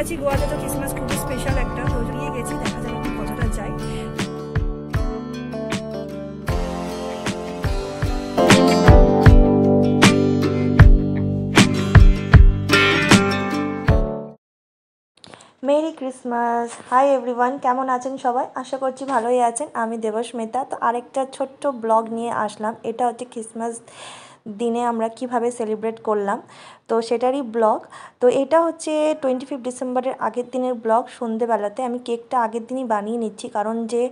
আছি, গোয়াতে তো ক্রিসমাস খুবই স্পেশাল একটা, তো নিয়ে গেছি, দেখা যাবে কতটা যাই। মেরি ক্রিসমাস হাই এভরিওয়ান কেমন আছেন সবাই? আশা করছি ভালোই আছেন। আমি দেবস্মিতা। তো আরেকটা ছোট্ট ব্লগ নিয়ে আসলাম। এটা হচ্ছে ক্রিসমাস দিনে আমরা কীভাবে সেলিব্রেট করলাম। তো সেটারই ব্লগ তো এটা হচ্ছে টোয়েন্টি ফিফ ডিসেম্বরের আগের দিনের ব্লগ সন্ধেবেলাতে আমি কেকটা আগের দিনই বানিয়ে নিচ্ছি। কারণ যে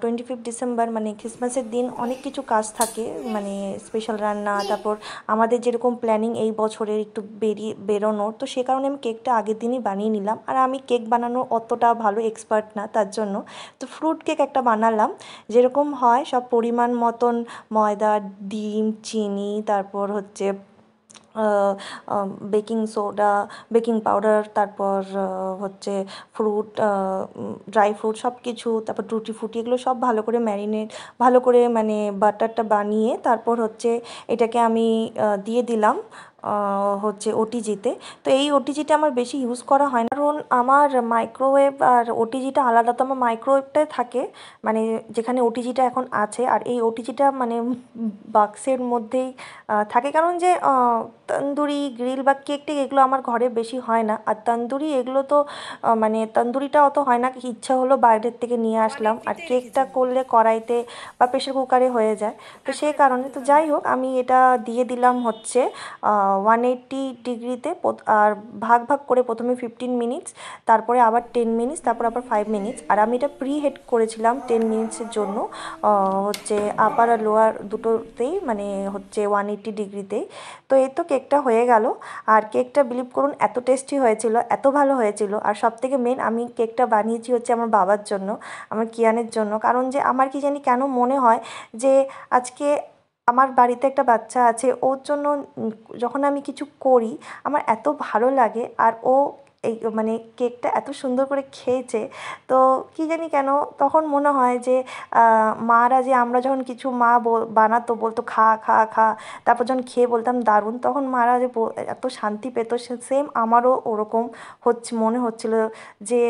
টোয়েন্টি ফিফ ডিসেম্বর মানে ক্রিসমাসের দিন অনেক কিছু কাজ থাকে। মানে স্পেশাল রান্না, তারপর আমাদের যেরকম প্ল্যানিং এই বছরের একটু বেরিয়ে, বেরোনোর। তো সে কারণে আমি কেকটা আগের দিনই বানিয়ে নিলাম। আর আমি কেক বানানো অতটা ভালো এক্সপার্ট না, তার জন্য। তো ফ্রুট কেক একটা বানালাম। যেরকম হয়, সব পরিমাণ মতন ময়দা, ডিম, চিনি তারপর হচ্ছে বেকিং সোডা, বেকিং পাউডার, তারপর হচ্ছে ফ্রুট ড্রাই ফ্রুট সব কিছু তারপর টুটি ফুটি এগুলো সব ভালো করে ম্যারিনেট, ভালো করে মানে বাটারটা বানিয়ে তারপর হচ্ছে এটাকে আমি দিয়ে দিলাম। হচ্ছে ওটিজিতে তো। এই ওটিজিটা আমার বেশি ইউজ করা হয় না। কারণ আমার মাইক্রোওয়েভ আর ওটিজিটা আলাদা তো আমার মাইক্রোওয়েভটাই থাকে। মানে যেখানে ওটিজিটা এখন আছে। আর এই ওটিজিটা মানে বাক্সের মধ্যেই থাকে। কারণ যে তন্দুরি গ্রিল বা কেক টেক এগুলো আমার ঘরে বেশি হয় না। আর তন্দুরি এগুলো তো মানে তন্দুরিটা অত হয় না। ইচ্ছা হলো বাইরের থেকে নিয়ে আসলাম। আর কেকটা করলে কড়াইতে বা প্রেশার কুকারে হয়ে যায়। তো সেই কারণে তো যাই হোক আমি এটা দিয়ে দিলাম হচ্ছে ওয়ান এইট্টি ডিগ্রিতে আর ভাগ ভাগ করে প্রথমে ফিফটিন মিনিটস তারপরে আবার টেন মিনিটস তারপর আবার ফাইভ মিনিটস আর আমি এটা প্রি হেড করেছিলাম টেন মিনিটসের জন্য হচ্ছে আপার আর লোয়ার দুটোতেই মানে হচ্ছে ওয়ান এইট্টি ডিগ্রিতেই তো এই তো কেকটা হয়ে গেল। আর কেকটা বিলিভ করুন, এত টেস্টি হয়েছিল, এত ভালো হয়েছিল। আর সব থেকে মেন আমি কেকটা বানিয়েছি হচ্ছে আমার বাবার জন্য, আমার কিয়ানের জন্য। কারণ যে আমার কি জানি কেন মনে হয় যে আজকে আমার বাড়িতে একটা বাচ্চা আছে, ওর জন্য যখন আমি কিছু করি, আমার এত ভালো লাগে, আর ও এই মানে কেকটা এত সুন্দর করে খেয়েছে তো কী জানি কেন তখন মনে হয় যে মারা যে আমরা যখন কিছু মা বানাতো বলতো খা খা খা তারপর যখন খেয়ে বলতাম দারুণ তখন মারা যে এত শান্তি পেত সেম আমারও ওরকম হচ্ছে মনে হচ্ছিল যে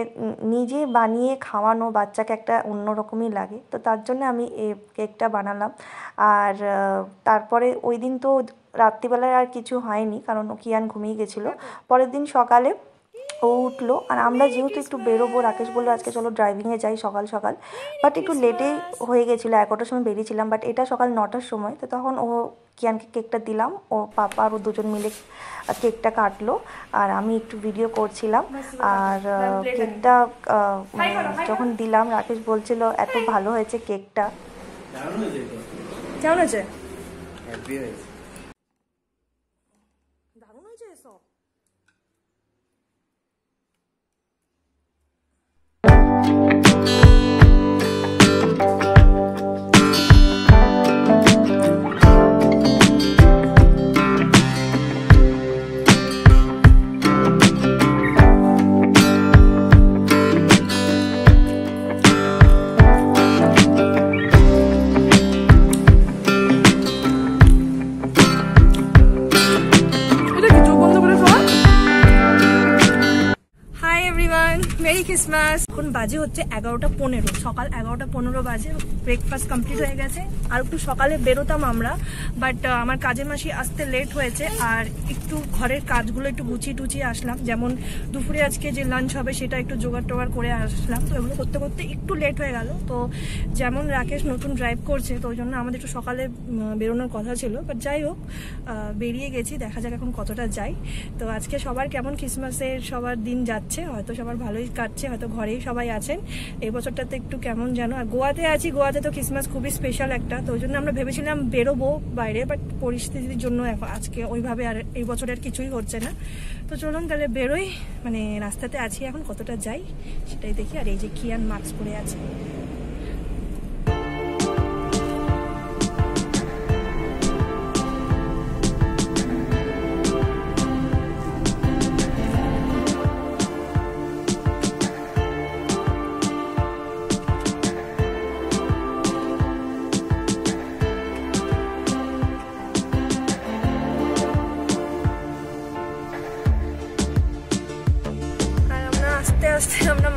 নিজে বানিয়ে খাওয়ানো বাচ্চাকে একটা অন্যরকমই লাগে তো তার জন্য আমি এই কেকটা বানালাম। আর তারপরে ওই দিন তো রাত্রিবেলায় আর কিছু হয়নি কারণ কিয়ান ঘুমিয়ে গেছিল। পরের দিন সকালে ও উঠল। আর আমরা যেহেতু একটু বেরোবো রাকেশ বলল আজকে চলো ড্রাইভিংয়ে যাই সকাল সকাল। বাট একটু লেটেই হয়ে গেছিল এগারোটার সময় বেরিয়েছিলাম। বাট এটা সকাল নটার সময় তো তখন ও কিয়ানকে কেকটা দিলাম। ও পাপা আর ও দুজন মিলে কেকটা কাটলো। আর আমি একটু ভিডিও করছিলাম। আর কেকটা যখন দিলাম রাকেশ বলছিল এত ভালো হয়েছে কেকটা কেমন হয়েছে? দারুণ মেরি ক্রিসমাস এখন বাজে হচ্ছে এগারোটা পনেরো। সকাল এগারোটা পনেরো বাজে। ব্রেকফাস্ট কমপ্লিট হয়ে গেছে। আর একটু সকালে বেরোতাম আমরা। বাট আমার কাজের মাসি আসতে লেট হয়েছে। আর একটু ঘরের কাজগুলো একটু গুছিয়ে টুচিয়ে আসলাম। যেমন দুপুরে আজকে যে লাঞ্চ হবে সেটা একটু জোগাড় টোগাড় করে আসলাম। তো এগুলো করতে করতে একটু লেট হয়ে গেল। তো যেমন রাকেশ নতুন ড্রাইভ করছে, তো ওই জন্য আমাদের একটু সকালে বেরোনোর কথা ছিল। বাট যাই হোক বেরিয়ে গেছি। দেখা যাক এখন কতটা যাই। তো আজকে সবার কেমন ক্রিসমাসের সবার দিন যাচ্ছে। হয়তো সবার ভালোই কাটছে, হয়তো ঘরেই সবাই আছেন। এই বছরটাতে একটু কেমন যেন। আর গোয়াতে আছি, গোয়াতে তো ক্রিসমাস খুবই স্পেশাল একটা। তো ওই জন্য আমরা ভেবেছিলাম বেরোবো বাইরে বাট পরিস্থিতির জন্য আজকে ওইভাবে আর এই বছর আর কিছুই হচ্ছে না। তো চলুন তাহলে বেরোই। মানে রাস্তাতে আছি এখন, কতটা যাই সেটাই দেখি। আর এই যে কিয়ান মাস্ক পরে আছে।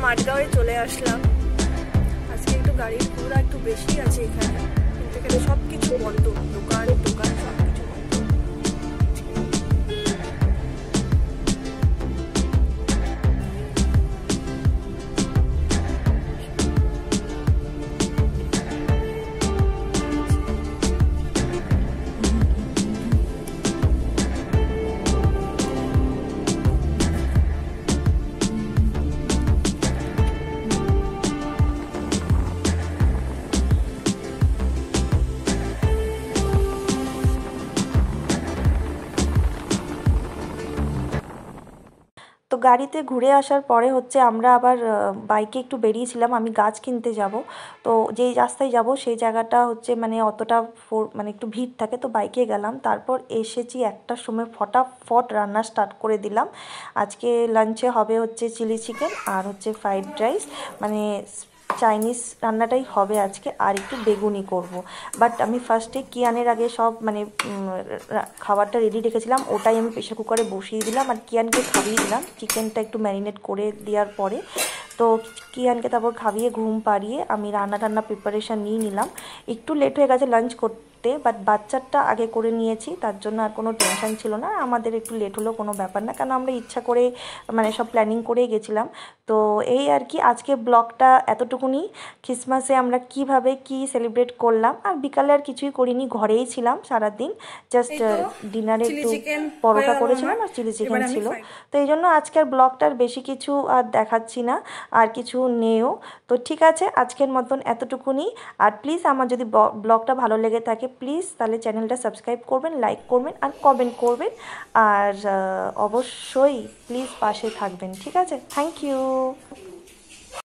মাঠগাঁওয়ে চলে আসলাম। আজকে একটু গাড়ির ঘোড়া একটু বেশি আছে এখানে। এখানে সব কিছু বন্ধ, দোকান দোকান। গাড়িতে ঘুরে আসার পরে হচ্ছে আমরা আবার বাইকে একটু বেরিয়েছিলাম, আমি গাছ কিনতে যাব। তো যেই রাস্তায় যাব, সেই জায়গাটা হচ্ছে মানে অতটা মানে একটু ভিড় থাকে, তো বাইকে গেলাম। তারপর এসেছি একটা সময় ফটাফট রান্না স্টার্ট করে দিলাম। আজকে লাঞ্চে হবে হচ্ছে চিলি চিকেন আর হচ্ছে ফ্রাইড রাইস মানে চাইনিজ রান্নাটাই হবে আজকে, আর একটু বেগুনি করব। বাট আমি ফার্স্টে কিয়ানের আগে সব মানে খাবারটা রেডি রেখেছিলাম, ওটাই আমি প্রেশার কুকারে বসিয়ে দিলাম, আর কিয়ানকে খাইয়ে দিলাম। চিকেনটা একটু ম্যারিনেট করে দেওয়ার পরে, তো কিয়ানকে তারপর খাইয়ে ঘুম পাড়িয়ে আমি রান্না টান্না প্রিপারেশান নিয়ে নিলাম। একটু লেট হয়ে গেছে লাঞ্চ করতে বাট বাচ্চারটা আগে করে নিয়েছি, তার জন্য আর কোনো টেনশন ছিল না। আমাদের একটু লেট হলেও কোনো ব্যাপার না কারণ আমরা ইচ্ছা করে মানে সব প্ল্যানিং করেই গেছিলাম। তো এই আর কি আজকে ব্লগটা এতটুকুনি। খ্রিসমাসে আমরা কীভাবে কি সেলিব্রেট করলাম আর বিকালে আর কিছুই করিনি ঘরেই ছিলাম সারাদিন। জাস্ট ডিনারে একটু পরোটা করেছিলাম আর চিলি চিকেন ছিল। তো এই জন্য আজকের ব্লগটার বেশি কিছু আর দেখাচ্ছি না আর কিছু নেও তো ঠিক আছে আজকের মতন এতটুকুনি। আর প্লিজ আমার যদি ব্লগটা ভালো লেগে থাকে প্লিজ তাহলে চ্যানেলটা সাবস্ক্রাইব করবেন লাইক করবেন আর কমেন্ট করবেন। আর অবশ্যই প্লিজ পাশে থাকবেন ঠিক আছে? Thank you 어